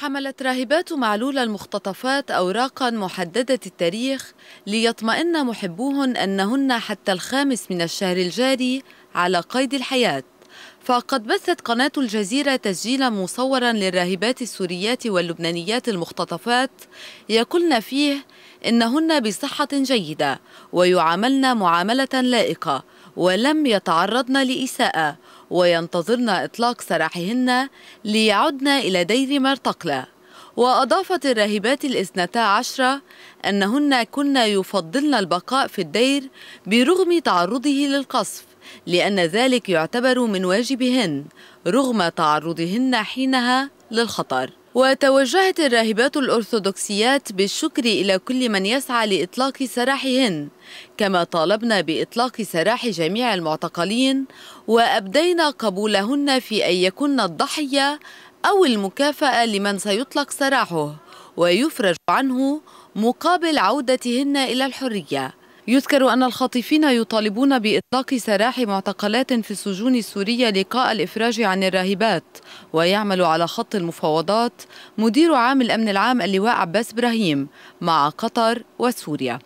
حملت راهبات معلول المختطفات أوراقا محددة التاريخ ليطمئن محبوهن أنهن حتى الخامس من الشهر الجاري على قيد الحياة. فقد بثت قناة الجزيرة تسجيلا مصورا للراهبات السوريات واللبنانيات المختطفات يقولن فيه إنهن بصحة جيدة ويعاملن معاملة لائقة ولم يتعرضن لإساءة وينتظرن إطلاق سراحهن ليعدن إلى دير مرتقلة. وأضافت الراهبات الاثنتا عشرة أنهن كن يفضلن البقاء في الدير برغم تعرضه للقصف لأن ذلك يعتبر من واجبهن رغم تعرضهن حينها للخطر. وتوجهت الراهبات الأرثوذكسيات بالشكر إلى كل من يسعى لإطلاق سراحهن كما طالبنا بإطلاق سراح جميع المعتقلين وأبدينا قبولهن في أن يكن الضحية أو المكافأة لمن سيطلق سراحه ويفرج عنه مقابل عودتهن إلى الحرية. يذكر أن الخاطفين يطالبون بإطلاق سراح معتقلات في السجون السورية لقاء الإفراج عن الراهبات ويعمل على خط المفاوضات مدير عام الأمن العام اللواء عباس إبراهيم مع قطر وسوريا.